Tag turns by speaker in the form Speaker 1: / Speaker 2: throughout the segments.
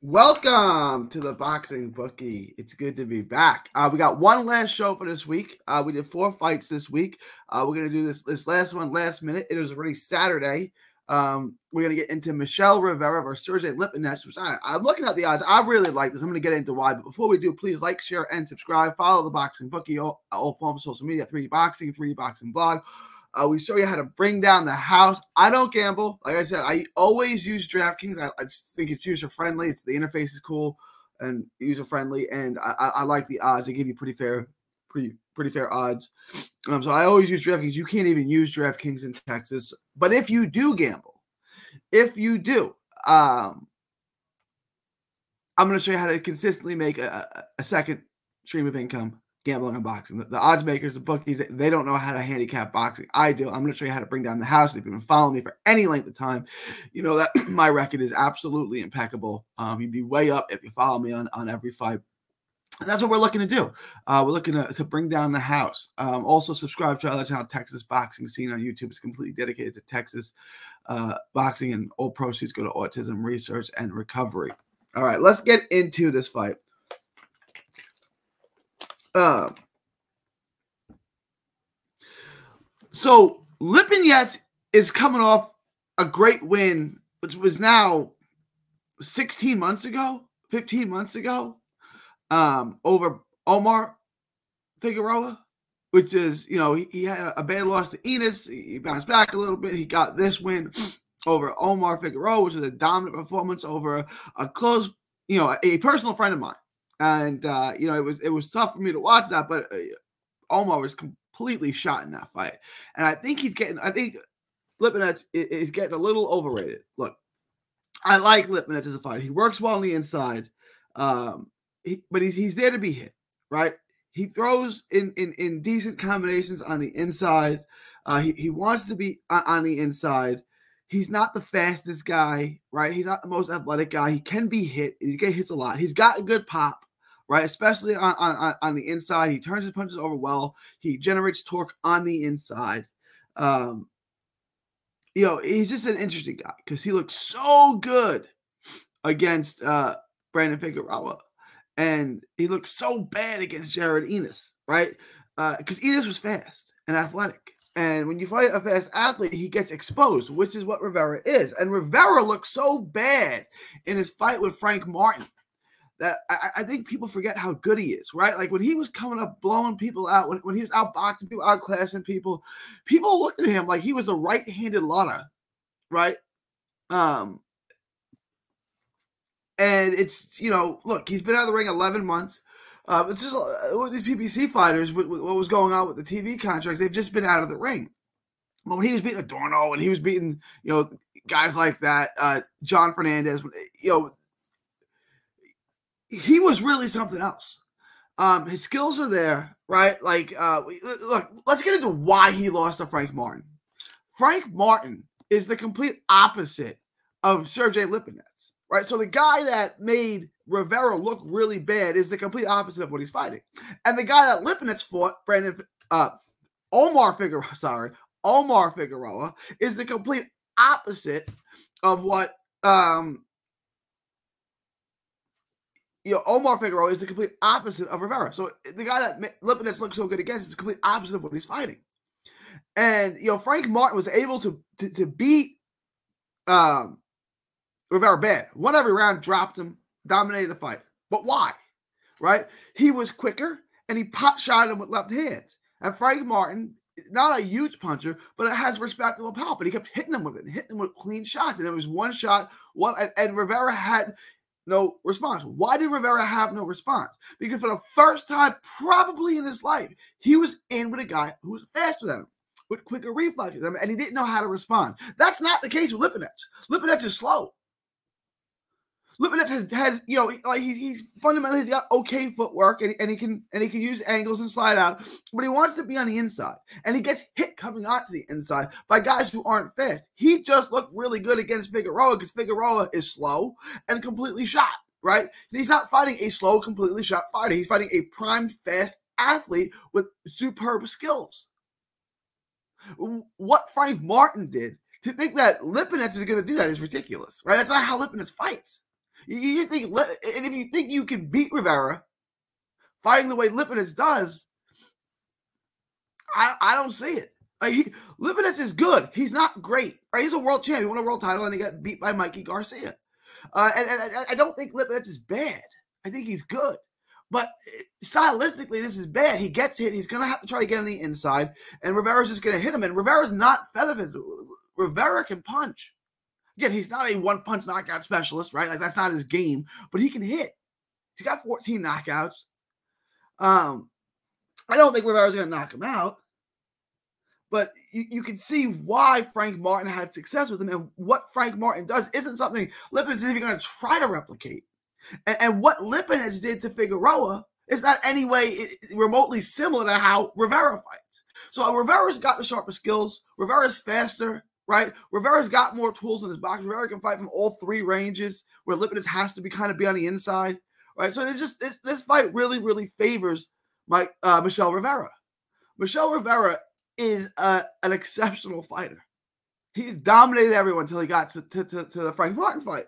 Speaker 1: Welcome to the Boxing Bookie. It's good to be back. Uh, we got one last show for this week. Uh, we did four fights this week. Uh, we're gonna do this this last one last minute. It is already Saturday. Um, we're gonna get into Michel Rivera versus Sergey Lipinets. Which I, I'm looking at the odds. I really like this. I'm gonna get into why. But before we do, please like, share, and subscribe. Follow the Boxing Bookie all, all forms of social media: 3D Boxing, 3D Boxing Blog. Uh, we show you how to bring down the house. I don't gamble. Like I said, I always use DraftKings. I, I just think it's user friendly. It's the interface is cool and user friendly, and I, I, I like the odds. They give you pretty fair, pretty pretty fair odds. Um, so I always use DraftKings. You can't even use DraftKings in Texas, but if you do gamble, if you do, um, I'm going to show you how to consistently make a, a a second stream of income gambling on boxing. The, the odds makers, the bookies, they don't know how to handicap boxing. I do. I'm going to show you how to bring down the house. If you've been following me for any length of time, you know that my record is absolutely impeccable. Um, you'd be way up if you follow me on, on every fight. And that's what we're looking to do. Uh, we're looking to, to bring down the house. Um, also, subscribe to our channel, Texas Boxing Scene on YouTube. It's completely dedicated to Texas uh, boxing, and all proceeds go to autism research and recovery. All right, let's get into this fight. Um, so Lipinets is coming off a great win, which was now 16 months ago, 15 months ago, um, over Omar Figueroa, which is, you know, he, he had a bad loss to Enos. He bounced back a little bit. He got this win over Omar Figueroa, which was a dominant performance over a, a close, you know, a personal friend of mine and uh, you know it was it was tough for me to watch that, but uh, Omar was completely shot in that fight, and I think he's getting. I think Lipinets is getting a little overrated. Look, I like Lipinets as a fighter. He works well on the inside, um, he, but he's he's there to be hit, right? He throws in in, in decent combinations on the inside. Uh, he he wants to be on, on the inside. He's not the fastest guy, right? He's not the most athletic guy. He can be hit. He gets hits a lot. He's got a good pop, right? Especially on, on, on the inside. He turns his punches over well. He generates torque on the inside. Um, you know, he's just an interesting guy because he looks so good against uh, Brandon Figueroa. And he looked so bad against Jared Enos, right? Because uh, Enos was fast and athletic. And when you fight a fast athlete, he gets exposed, which is what Rivera is. And Rivera looked so bad in his fight with Frank Martin that I, I, think people forget how good he is, right? Like when he was coming up, blowing people out, when, when he was outboxing people, outclassing people, people looked at him like he was a right-handed Lotta, right? Um, and it's you know, look, he's been out of the ring 11 months. Uh, it's just uh, with these PBC fighters, with, with what was going on with the TV contracts, they've just been out of the ring. But when he was beating Adorno and he was beating, you know, guys like that, uh, Jon Fernandez, you know, he was really something else. Um, his skills are there, right? Like, uh, look, let's get into why he lost to Frank Martin. Frank Martin is the complete opposite of Sergey Lipinets, right? So the guy that made Rivera look really bad is the complete opposite of what he's fighting. And the guy that Lipinets fought, Brandon uh, Omar Figueroa, sorry, Omar Figueroa is the complete opposite of what um you know, Omar Figueroa is the complete opposite of Rivera. So the guy that Lipinets looks so good against is the complete opposite of what he's fighting. And you know, Frank Martin was able to to, to beat um Rivera bad. Won every round, dropped him, dominated the fight. But why? Right? He was quicker and he pot shot him with left hands. And Frank Martin, not a huge puncher, but it has respectable power. But he kept hitting him with it, hitting him with clean shots. And it was one shot, one and, and Rivera had no response. Why did Rivera have no response? Because for the first time, probably in his life, he was in with a guy who was faster than him, with quicker reflexes, and he didn't know how to respond. That's not the case with Lipinets. Lipinets is slow. Lipinets has, has you know, like he, he's fundamentally he's got okay footwork and, and he can and he can use angles and slide out, but he wants to be on the inside. And he gets hit coming onto the inside by guys who aren't fast. He just looked really good against Figueroa because Figueroa is slow and completely shot, right? And he's not fighting a slow, completely shot fighter. He's fighting a primed, fast athlete with superb skills. What Frank Martin did To think that Lipinets is going to do that is ridiculous, right? That's not how Lipinets fights. You, think, and if you think you can beat Rivera fighting the way Lipinets does, I, I don't see it. Like is good. He's not great. Right? He's a world champion. He won a world title and he got beat by Mikey Garcia. Uh, and, and, I don't think Lipinets is bad. I think he's good. But eh, stylistically, this is bad. He gets hit. He's going to have to try to get on the inside. And Rivera's just going to hit him. And Rivera's not featherfist. Rivera can punch. Again, he's not a one punch knockout specialist, right? Like that's not his game, but he can hit. He's got 14 knockouts. Um, I don't think Rivera's going to knock him out, but you, you, can see why Frank Martin had success with him, and what Frank Martin does isn't something Lipinets is even going to try to replicate. And, and what Lipinets did to Figueroa is not any way remotely similar to how Rivera fights. So Rivera's got the sharper skills. Rivera's faster right? Rivera's got more tools in his box. Rivera can fight from all three ranges, where Lipinets has to be kind of be on the inside, right? So it's just it's, this fight really, really favors Mike uh, Michel Rivera. Michel Rivera is a, an exceptional fighter. He dominated everyone until he got to, to, to, to the Frank Martin fight.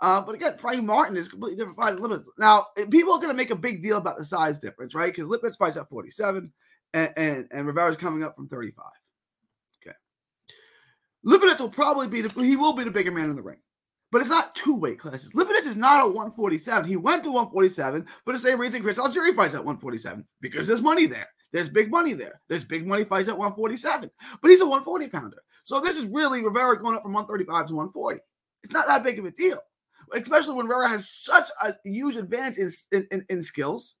Speaker 1: Uh, but again, Frank Martin is completely different fight. Now, people are going to make a big deal about the size difference, right? Because Lipinets fights at 47 and, and, and Rivera's coming up from 35. Lipinets will probably be the he will be the bigger man in the ring. But it's not two weight classes. Lipinets is not a 147. He went to 147 for the same reason Chris Algieri fights at 147 because there's money there. There's big money there. There's big money fights at 147. But he's a 140 pounder. So this is really Rivera going up from 135 to 140. It's not that big of a deal, especially when Rivera has such a huge advantage in, in, in skills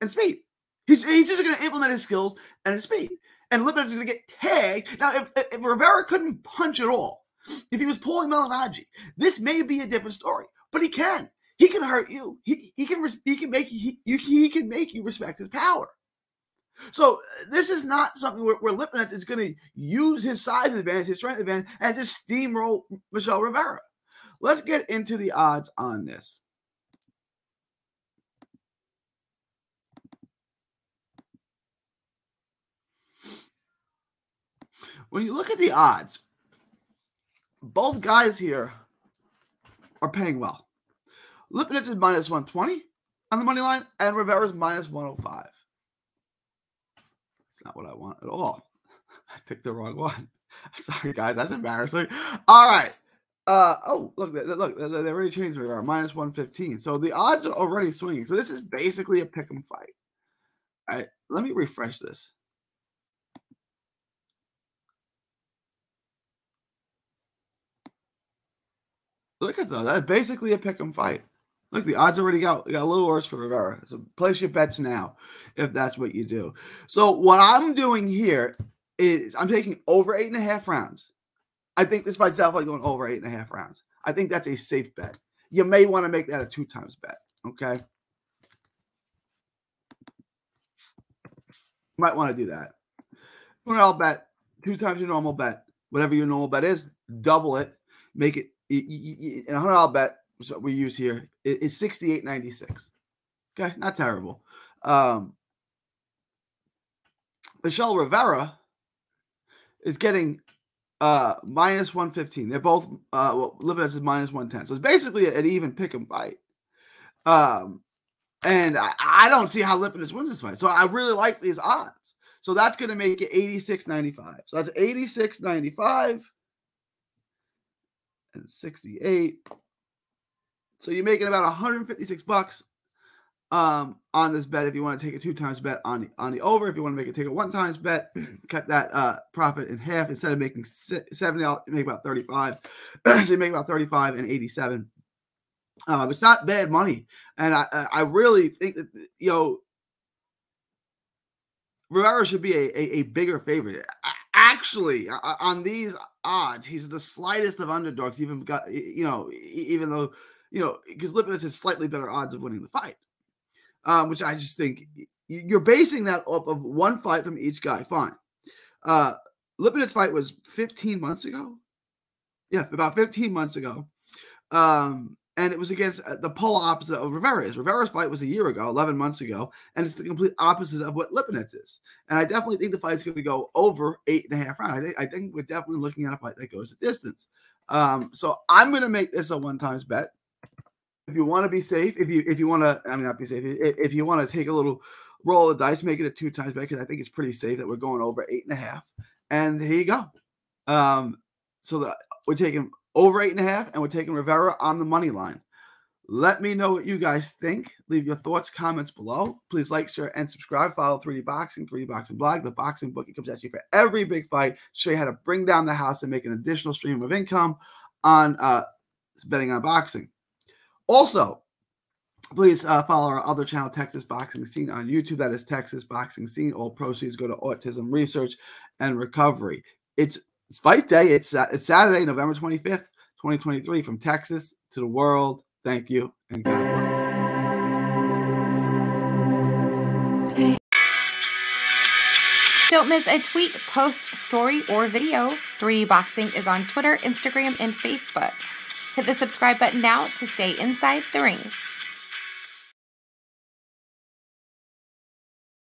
Speaker 1: and speed. He's, he's just going to implement his skills and his speed and Lipinets is going to get tagged. Now, if, if Rivera couldn't punch at all, if he was Paulie Malignaggi, this may be a different story. But he can. He can hurt you. He, he can he can make he, he can make you respect his power. So uh, this is not something where, where Lipinets is going to use his size advantage, his strength advantage, and just steamroll Michel Rivera. Let's get into the odds on this. When you look at the odds, both guys here are paying well. Lipinets is minus 120 on the money line, and Rivera's minus 105. It's not what I want at all. I picked the wrong one. Sorry, guys. That's embarrassing. All right. Uh, oh, look, look, they already changed Rivera, minus 115. So the odds are already swinging. So this is basically a pick 'em fight. All right. Let me refresh this. Look at that. That's basically a pick 'em fight. Look, the odds already got, got a little worse for Rivera. So place your bets now if that's what you do. So what I'm doing here is I'm taking over eight and a half rounds. I think this fight's definitely going over eight and a half rounds. I think that's a safe bet. You may want to make that a two times bet. Okay. You might want to do that. I'll bet two times your normal bet. Whatever your normal bet is, double it, make it and a hundred dollar bet we use here is sixty eight ninety six. Okay, not terrible. Um, Michel Rivera is getting uh minus 115. They're both uh well Lipinets is minus 110. So it's basically an even pick 'em fight. Um and I, I don't see how Lipinets wins this fight. So I really like these odds. So that's gonna make it 86.95. So that's 86.95 and 68. So you're making about 156 bucks um, on this bet if you want to take a two times bet on the on the over. If you want to make it take a one times bet, cut that uh, profit in half instead of making 70, you make about 35. so you make about 35 and 87. Um, it's not bad money, and I I really think that you know Rivera should be a, a, a bigger favorite. Actually, on these odds, he's the slightest of underdogs. Even got you know, even though you know, because Lipinets has slightly better odds of winning the fight, um, which I just think you're basing that off of one fight from each guy. Fine. Uh, Lipinets fight was 15 months ago. Yeah, about 15 months ago. Um, and it was against uh, the polar opposite of Rivera's. Rivera's fight was a year ago, 11 months ago, and it's the complete opposite of what Lipinets is. And I definitely think the fight is going to go over eight and a half rounds. I think, I think we're definitely looking at a fight that goes a distance. Um, so I'm going to make this a one times bet. If you want to be safe, if you if you want to, I mean not be safe, if, if you want to take a little roll of dice, make it a two times bet because I think it's pretty safe that we're going over eight and a half. And here you go. Um, so the, we're taking over eight and a half, and we're taking Rivera on the money line. Let me know what you guys think. Leave your thoughts, comments below. Please like, share, and subscribe. Follow 3D Boxing, 3D Boxing Blog. The boxing Bookie comes at you for every big fight. Show you how to bring down the house and make an additional stream of income on uh, betting on boxing. Also, please uh, follow our other channel, Texas Boxing Scene, on YouTube. That is Texas Boxing Scene. All proceeds go to autism research and recovery. It's it's fight day. It's uh, it's Saturday, November 25th, 2023, from Texas to the world. Thank you and God bless.
Speaker 2: Don't miss a tweet, post, story, or video. 3D Boxing is on Twitter, Instagram, and Facebook. Hit the subscribe button now to stay inside the ring.